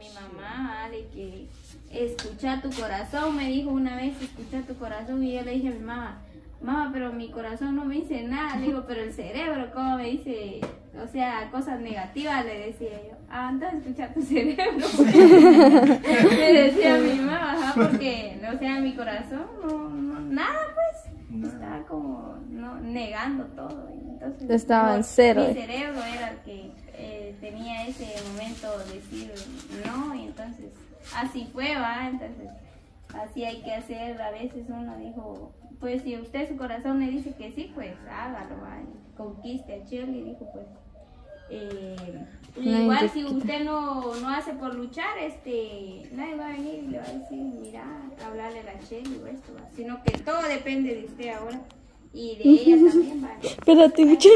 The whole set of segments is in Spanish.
mi mamá de que escucha tu corazón, me dijo una vez, escucha tu corazón y yo le dije a mi mamá, mamá, pero mi corazón no me dice nada, le digo, pero el cerebro, ¿cómo me dice? O sea, cosas negativas, le decía yo. Ah, entonces escucha tu cerebro. le decía a mi mamá, ajá, porque, o sea, mi corazón, no, no nada, pues, estaba como no, negando todo. Entonces, Estaba en cero. Mi cerebro era el que eh, tenía ese momento de decir no, y entonces, así fue, va, entonces, así hay que hacer. A veces uno dijo, pues si usted su corazón le dice que sí, pues hágalo, va, conquiste a Chile dijo, pues. eh, igual si usted no, no hace por luchar, este, nadie va a venir y le va a decir, mira, hablarle a la Cheli o esto, va", sino que todo depende de usted ahora y de ella también, va. Espérate, mucho.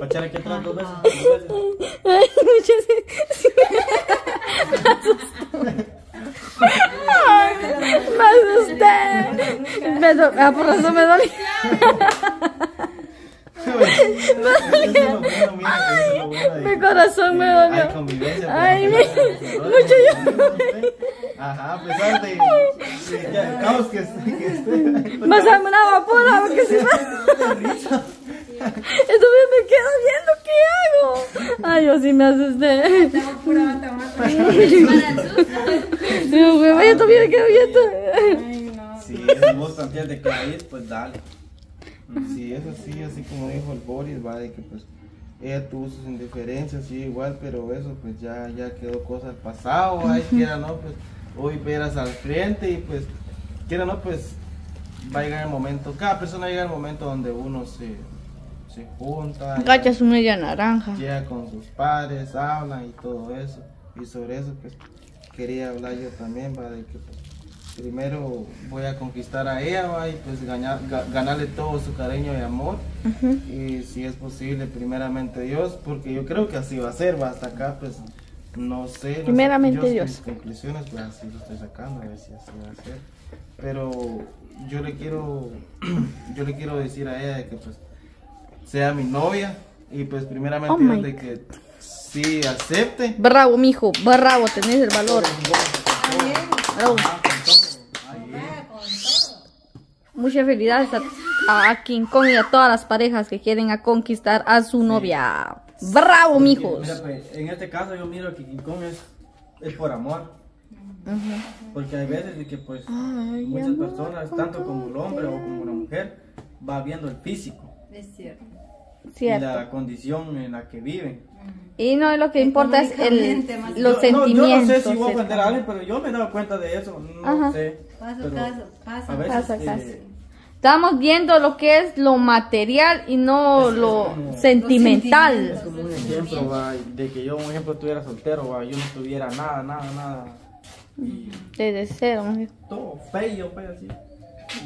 Pachara aquí atrás dos veces. dos veces. Ay, me asusté. Me do- ah, por eso me dolía. De- Mi corazón me dolió. Ay, mi- mucho Ajá, a pesar de, de que el caos que esté. Que esté Más una vapora porque si no. Entonces me quedo viendo qué hago. Ay, yo sí me asusté. Digo, güey, yo también me quedo viendo. Si es vos también de caer, pues dale. Si es así, así como dijo el Boris, va, de que pues ella tuvo sus indiferencias, sí, igual, pero eso pues ya, ya quedó cosa del pasado, ay, quiera no, pues hoy veras al frente y pues quiera no, pues va a llegar el momento, cada persona llega el momento donde uno se, se junta, Gacha su media naranja. llega con sus padres, hablan y todo eso. Y sobre eso pues quería hablar yo también, de que pues, primero voy a conquistar a ella, va, y pues ganar, ga- ganarle todo su cariño y amor. Y si es posible, primeramente Dios, porque yo creo que así va a ser, va hasta acá pues no sé. no sé, Primeramente yo Dios. Mis conclusiones pues así lo estoy sacando, a ver si así va a ser. Pero yo le quiero, yo le quiero decir a ella de que pues sea mi novia y pues primeramente Oh de que sí acepte. Bravo, mijo, bravo, tenés el valor. Bravo. Muchas felicidades a, a King Kong y a todas las parejas que quieren a conquistar a su novia. Bravo, mijos. Mira, pues, en este caso yo miro que King Kong es, es por amor. Porque hay veces de que pues muchas personas, tanto como el hombre o como la mujer, va viendo el físico Es cierto. y Cierto. la condición en la que viven. Y no, lo que importa es el, los Yo- no, sentimientos. yo no sé si voy a ofender a alguien, pero yo me he dado cuenta de eso. No Ajá. sé. Paso, pero caso, pasa, a veces, Pasa, eh, caso. Estamos viendo lo que es lo material y no Es- es lo como- sentimental. Es como un ejemplo, va, de que yo, un ejemplo, estuviera soltero, va, yo no tuviera nada, nada, nada. Y Desde cero. todo feo, pues así.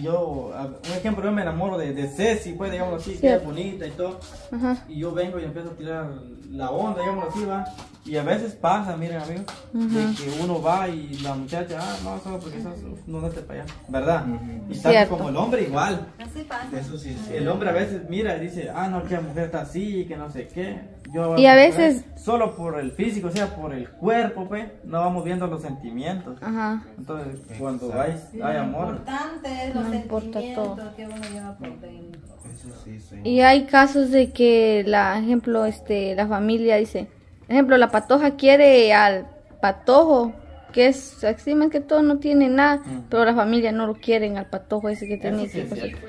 Yo, un ejemplo, yo me enamoro de, de Ceci, pues, digamos así, que es bonita y todo. Ajá. Y yo vengo y empiezo a tirar la onda, digamos así, va. Y a veces pasa, miren, amigos, de que uno va y la muchacha, ah, no, solo porque estás, no date para allá, ¿verdad? Y tanto como el hombre igual. Así pasa. Eso sí, sí. El hombre a veces mira y dice, ah, no, que la mujer está así, que no sé qué. Yo, Y a veces- Solo por el físico, o sea, por el cuerpo, pues, no vamos viendo los sentimientos. Ajá. Entonces, cuando hay, hay Lo amor, importante es los No importa sentimientos todo. que uno lleva por dentro. eso sí, sí. Y hay casos de que la ejemplo este la familia dice, ejemplo la patoja quiere al patojo que es así más que todo no tiene nada, pero la familia no lo quieren al patojo ese que tiene Eso sí cierto.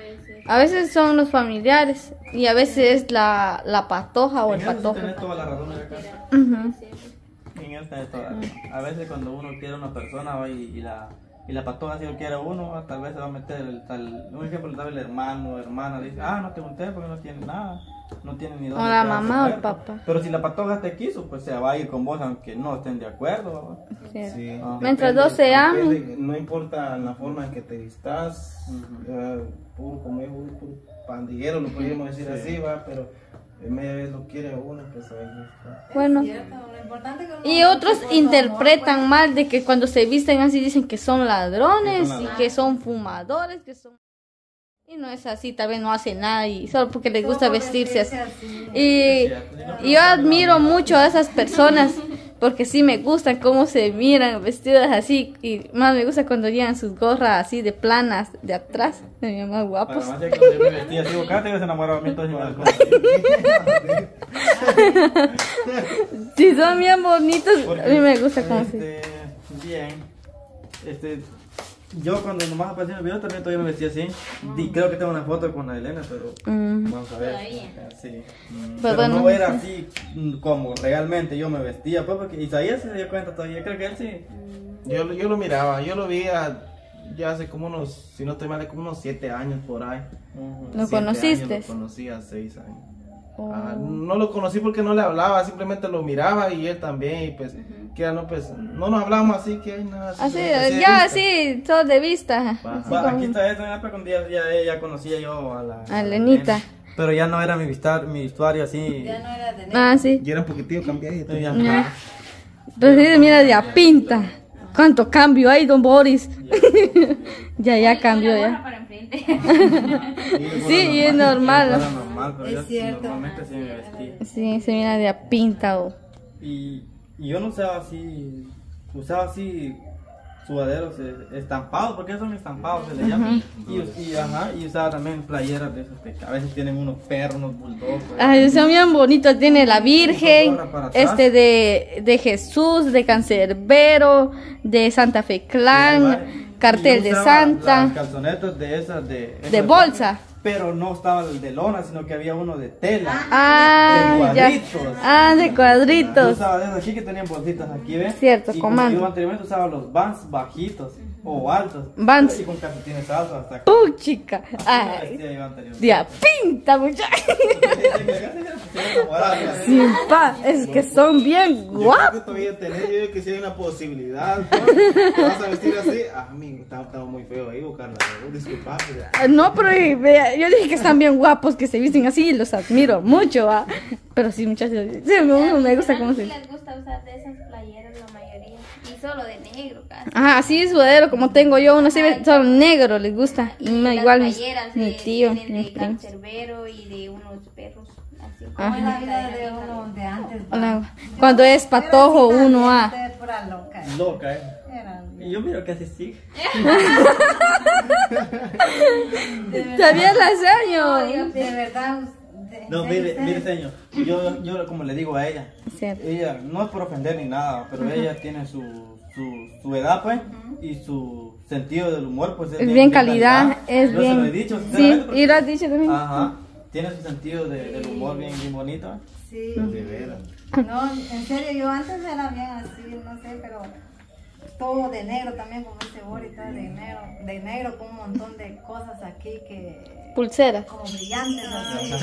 A veces son los familiares y a veces es la, la patoja o el En sí patojo. tenés toda la razón. En eso tenés toda la razón. A veces cuando uno quiere a una persona va, y, y la y la patoja si lo quiere a uno, tal vez se va a meter el tal, un ejemplo, tal vez el hermano o hermana dice, ah, no te junté porque no tiene nada, no tiene ni dónde O la mamá o el cuerpo". papá. Pero si la patoja te quiso, pues se va a ir con vos aunque no estén de acuerdo. Cierto. Sí, Ah. Mientras depende- dos se amen. No importa la forma en que te vistas, Ujú. eh, puro, como es un puro pandillero, lo podríamos decir Sí. así, va, pero en media vez lo quiere uno, pues ahí está. Bueno. Cierto, lo importante es que uno Y otros interpretan amor, mal de que cuando se visten así dicen que son ladrones Que son y que son fumadores, que son... Y no es así, tal vez no hace nada y solo porque les gusta vestirse así. así. Y, y yo admiro mucho a esas personas porque sí me gusta cómo se miran vestidas así y más me gusta cuando llevan sus gorras así de planas de atrás, se miran más guapos. Además, cuando yo me vestía así. Sí, son bien bonitos, Porque, a mí me gusta cómo se... este, Bien. Este, yo cuando nomás aparecí en el video también todavía me vestía así. Y creo que tengo una foto con la Elena, pero Mm. vamos a ver. Todavía. Sí. Mm, Pues pero bueno, no era así mm, como realmente yo me vestía, pues porque Isaías se dio cuenta todavía, creo que él sí. Yo, lo- yo lo miraba, yo lo vi a- ya hace como unos, si no estoy mal, como unos 7 años por ahí. ¿Lo Siete conociste? años, lo conocí a 6 años. Oh. Ah, no lo conocí porque no le hablaba, simplemente lo miraba y él también, y pues, que ya no, pues, no nos hablábamos así, que hay nada. Así, de ya así, todo de vista. Ajá. Así Va, como- aquí está esto, ya, cuando ya, ya, ya conocía yo a la A Lenita. Pero ya no era mi, vistar, mi vestuario así. Ya no era de Ah, sí. Y era un poquitito cambiadito. Ya. Ya. Entonces, mira, de a pinta. ¿Cuánto cambio hay, don Boris? ya, ya cambió, ya. Para enfrente. Sí, y es normal. Era normal, pero Es yo cierto. normalmente sí me vestí. Sí, se mira de a pinta. oh. Y, y yo no usaba así, usaba así sudaderos eh, estampados, porque esos son estampados, se le llama. Y, y, ajá, y usaba también playeras de esos que a veces tienen unos perros, unos bulldogs. Ay, son bien bonitos. Tiene la Virgen, este de, de Jesús, de Cancerbero, de Santa Fe Clan, cartel de Las Santa, calzonetas de esas de... esas de bolsa. Pero no estaba el de lona, sino que había uno de tela. Ah, De ya. cuadritos. Ah, de Yo cuadritos. usaba de esos aquí que tenían bolsitas aquí, ¿ves? Cierto, comando. yo anteriormente usaba los vans bajitos o altos. Vans. Y con calcetines altos hasta acá. Uh, chica. Me Ay, vestía yo anteriormente. de a pinta, muchacha. Sí. Sin pa, es que son bien Yo creo guapos. que todavía tenés, yo digo que si hay una posibilidad, ¿no? Te vas a vestir así, ah, amigo, estaba, estaba muy feo ahí, buscarla, disculpa, pero- Ah, No, pero yo dije que están bien guapos, que se visten así y los admiro mucho, ¿va? Pero sí, muchachos, sí, me, gusta cómo se... les gusta usar de esas playeras solo de negro casi. Ajá, así sudadero como tengo yo, uno sí ve- son negros, les gusta. Y no, Las igual mis- mi de- tío, vienen mis de primos. y de unos perros. Así. Como la vida de uno de antes. Cuando es patojo, así uno también, a... pura loca. Loca, eh. Yo miro que así sí. ¿Sabías las años? De verdad. de- No, mire, mire, señor. Yo, yo como le digo a ella, Cierto. ella no es por ofender ni nada, pero ella tiene su, su, edad, pues, y su sentido del humor, pues, Es bien calidad, es Yo bien... se lo he dicho, Sí, sinceramente, porque- y lo has dicho también. Ajá. Tiene su sentido de, del humor bien, bien bonito. Sí. De veras. No, en serio, yo antes era bien así, no sé, pero todo de negro también, como ese Boris, todo de negro, de negro con un montón de cosas aquí que Pulseras. como brillantes así.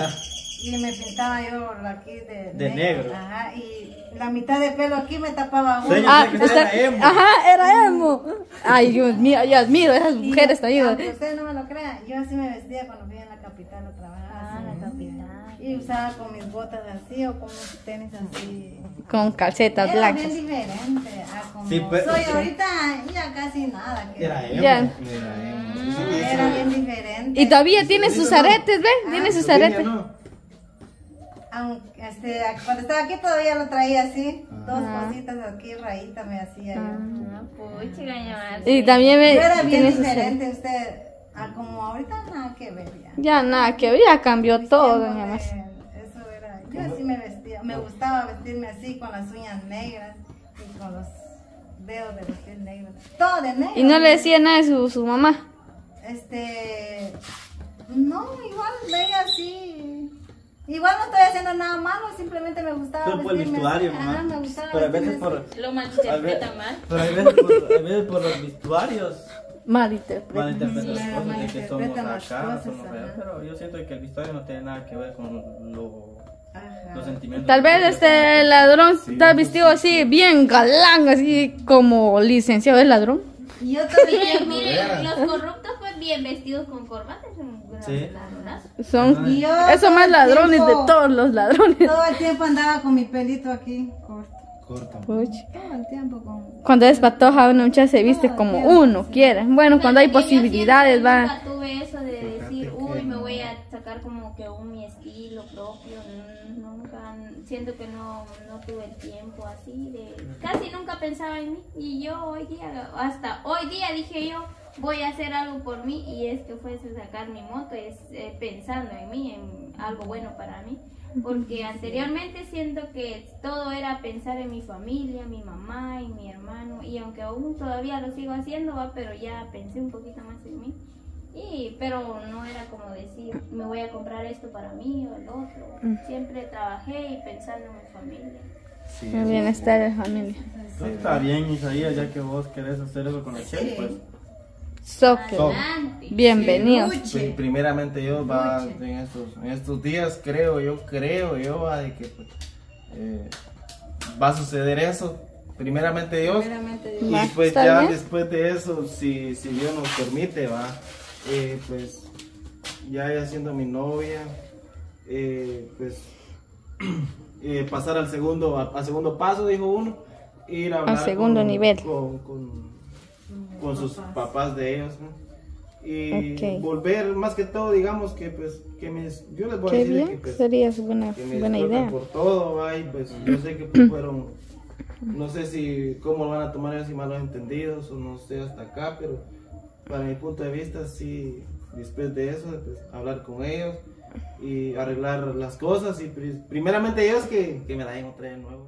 Y me pintaba yo aquí de, De negro. Ajá, y la mitad de pelo aquí me tapaba uno. Señor, Ah, que usted era emo. ajá, era emo. Ay, Dios mío, yo admiro esas mujeres también. aunque ustedes no me lo crean, yo así me vestía cuando fui en la capital a trabajar. Ah, la capital. Y usaba con mis botas así o con mis tenis así. Con calcetas Era blancas. bien diferente a como Sí, pero- soy sí. ahorita, ya casi nada. que- Era emo. Ya. Era emo. Que Era bien diferente. Y todavía tiene sus aretes, ¿ves? Tiene sus Sofía, aretes. ¿no? Este, cuando estaba aquí todavía lo traía así, dos Ah. cositas aquí, rayita me hacía yo. Pucha, gañamarse. Y también Yo era bien diferente usted, a como ahorita nada que ver ya. Ya nada, que ya cambió todo, doña Marcia. Eso era, yo así me vestía, me gustaba vestirme así con las uñas negras y con los dedos de los pies negros. Todo de negro. Y no le decía nada de su, su mamá. Este, no, igual veía así. Igual no estoy haciendo nada malo, simplemente me gustaba Solo por el vestuario, mamá. Ajá, me gustaba Pero a veces por. Lo a malinterpreta mal. pero hay veces por, a veces por los vestuarios Malinterpreta. a Sí, las cosas de que somos acá, cosas, somos allá, pero yo siento que el vestuario no tiene nada que ver con lo, los sentimientos. Tal vez este ladrón está vestido así, bien galán, así como licenciado de ladrón. Y yo Miren, también. miren, los corruptos bien vestidos con corbata son buenos Sí. ladronazos. Son, esos más ladrones de tiempo- todos los ladrones. Todo el tiempo andaba con mi pelito aquí, corto. Corta. Pucha. Todo el tiempo con. Cuando es patoja, una muchacha se viste como uno quiera. Bueno, cuando hay Pero posibilidades, va. Nunca tuve eso de decir, uy, me voy a sacar como que un mi estilo propio. Nunca, siento que no, no tuve el tiempo así de casi nunca pensaba en mí. Y yo hoy día, hasta hoy día dije yo, voy a hacer algo por mí y es que fuese sacar mi moto, es eh, pensando en mí, en algo bueno para mí. Porque anteriormente siento que todo era pensar en mi familia, mi mamá y mi hermano. Y aunque aún todavía lo sigo haciendo, va, pero ya pensé un poquito más en mí. Y, pero no era como decir, me voy a comprar esto para mí o el otro. Siempre trabajé y pensando en mi familia. Sí, El bienestar de la familia. Está bien, Isaías, ya que vos querés hacer eso con el chef, pues. Soccer. Adelante. Bienvenidos. Pues, primeramente yo va en estos, en estos días creo yo creo yo va de que pues, eh, va a suceder eso primeramente Dios Primeramente y pues ya bien. después de eso si, si Dios nos permite va eh, pues ya ella siendo mi novia eh, pues eh, pasar al segundo al, al segundo paso dijo uno ir a hablar segundo con- nivel. con, con, con sus papás de ellos ¿no? y Ok. volver más que todo digamos que pues que mis yo les voy a decir de que bien. pues, Sería buena, que me buena idea. por todo va, y pues yo sé que pues, fueron no sé si cómo lo van a tomar ellos si malos entendidos o no sé hasta acá pero para mi punto de vista sí después de eso pues, hablar con ellos y arreglar las cosas y pri- primeramente ellos que, que me la den otra de nuevo